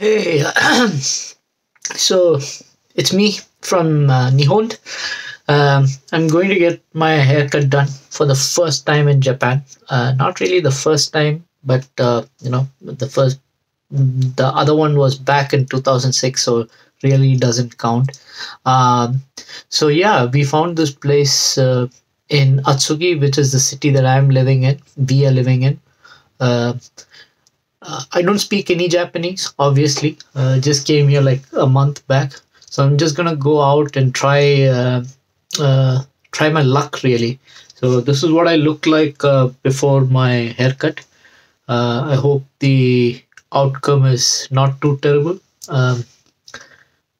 Hey, so it's me from uh, Nihon. Um, I'm going to get my haircut done for the first time in Japan. Uh, not really the first time, but uh, you know, the first. The other one was back in 2006, so really doesn't count. Um, so yeah, we found this place uh, in Atsugi, which is the city that I'm living in. We are living in. Uh, I don't speak any Japanese, obviously. Uh, just came here like a month back, so I'm just gonna go out and try uh, uh, try my luck really. So this is what I look like uh, before my haircut. Uh, I hope the outcome is not too terrible. Um,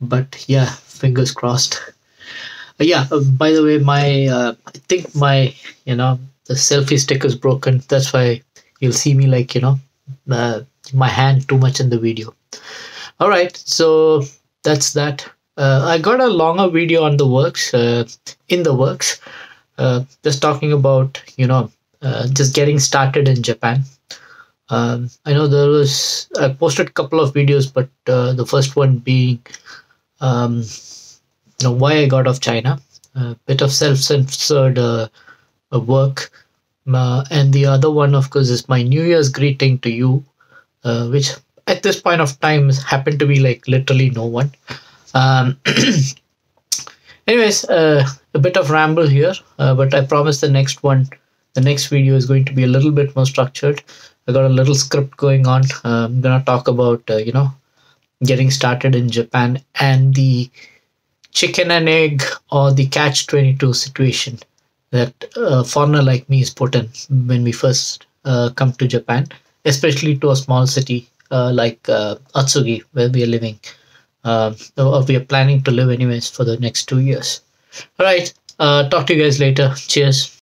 but yeah, fingers crossed. Yeah. By the way, my I think my you know the selfie stick is broken. That's why you'll see me like you know uh, my hand too much in the video. All right, so that's that. Uh, I got a longer video on the works uh, in the works, uh, just talking about you know uh, just getting started in Japan. Um, I know there was I posted a couple of videos, but uh, the first one being um, you know why I got off China, a bit of self-censored work, uh, and the other one, of course, is my New Year's greeting to you, uh, which at this point of time happened to be like literally no one. Um, anyways, uh, a bit of ramble here, uh, but I promise the next one, the next video is going to be a little bit more structured. I got a little script going on. Uh, I'm gonna talk about uh, you know getting started in Japan and the chicken and egg or the catch 22 situation that a foreigner like me is put in when we first uh, come to Japan, especially to a small city uh, like uh, Atsugi, where we are living. Uh, or we are planning to live anyways for the next two years. All right. Uh, talk to you guys later. Cheers.